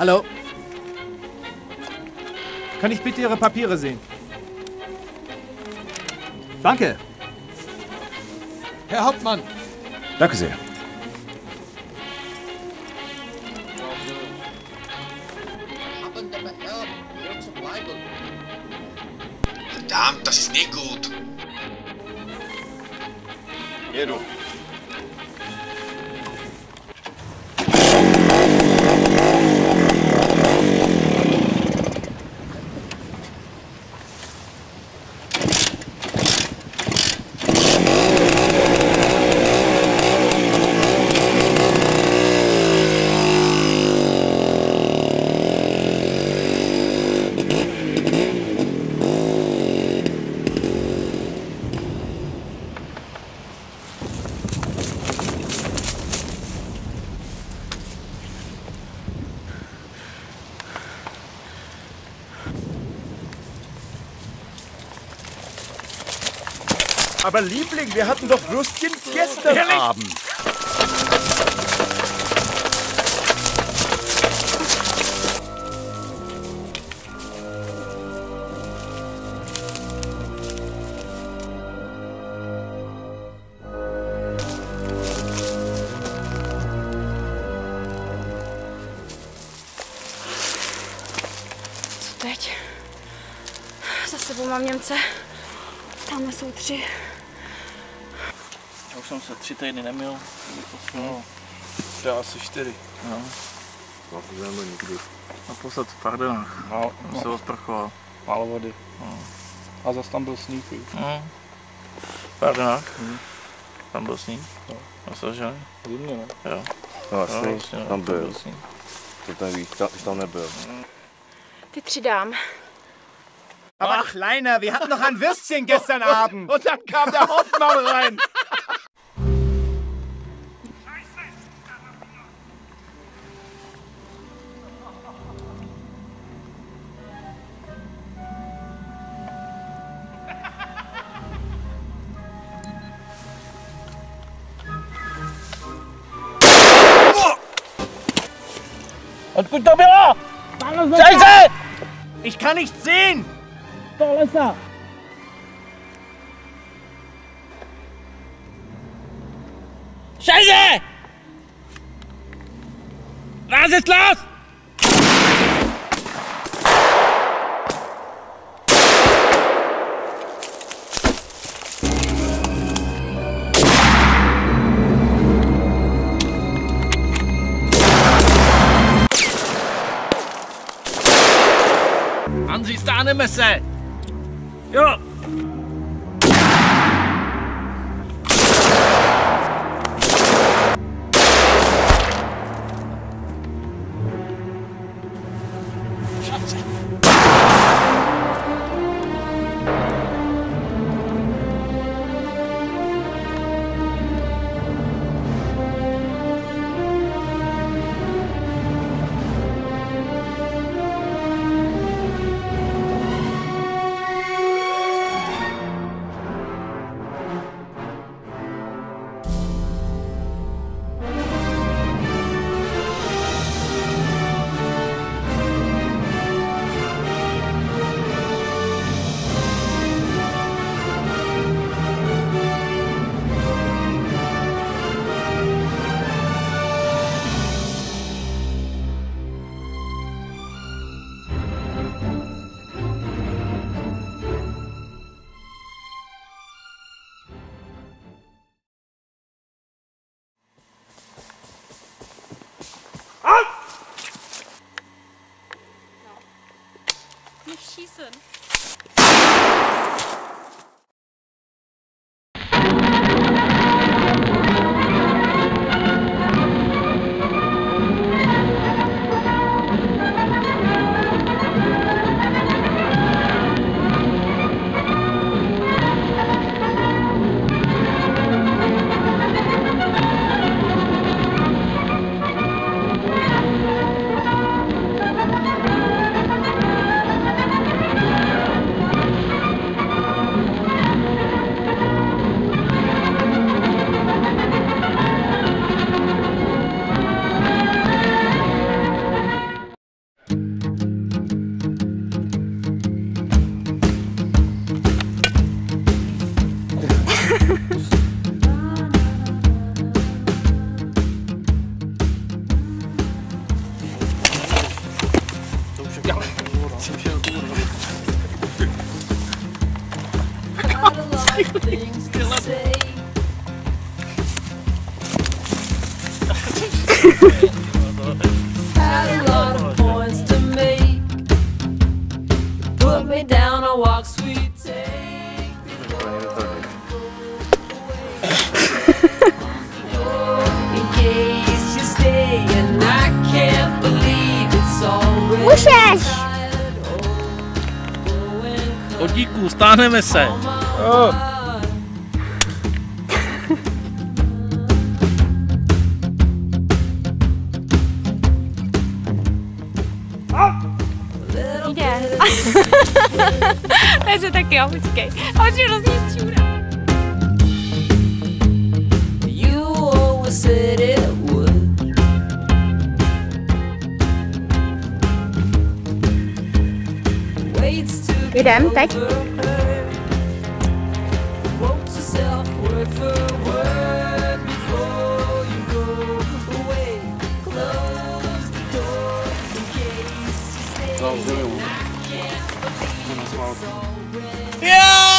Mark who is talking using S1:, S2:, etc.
S1: Hallo. Kann ich bitte Ihre Papiere sehen? Danke.
S2: Herr Hauptmann!
S1: Danke sehr.
S3: Verdammt, das ist nicht gut.
S2: Hier, du.
S1: Aber Liebling, wir hatten doch Würstchen gestern Abend.
S4: Co teď? Za sebou mám Němce. Tamhle jsou tři.
S5: Jsem se tři týdny neměl. No,
S2: Já asi čtyři.
S5: no.
S2: Nebyl nikdy.
S5: Naposled v Ardenách.
S2: Málo,
S5: Jsem se osprchoval.
S2: málo vody. A zase tam byl sníh.
S5: No. V Ardenách. Tam byl sníh.
S2: No.
S5: A se že?
S2: Zimně, ne?
S5: Jo.
S6: No
S5: vlastně, no,
S6: tam byl.
S5: sníh.
S6: To ten víš, tam, tam nebyl.
S4: Ty tři dám.
S1: Aber Kleiner, wir hatten noch ein Würstchen gestern Abend.
S2: Und dann kam der Hauptmann rein.
S5: Odkud to bylo? Scheiße!
S1: Ich kann nicht sehen.
S5: Scheiße! Was ist los? stáneme se! Jo,
S4: listen.
S3: Had a lot of points to make. Put me down a walk, sweet take. In case you stay, and I can't believe it's already
S5: stáneme se.
S4: Jde. 해줄게요. 해줄게. 아주 roznieciura.
S3: You always said it would.
S4: Idem teď.
S3: ¿eh? Close the door as well.
S5: Yeah!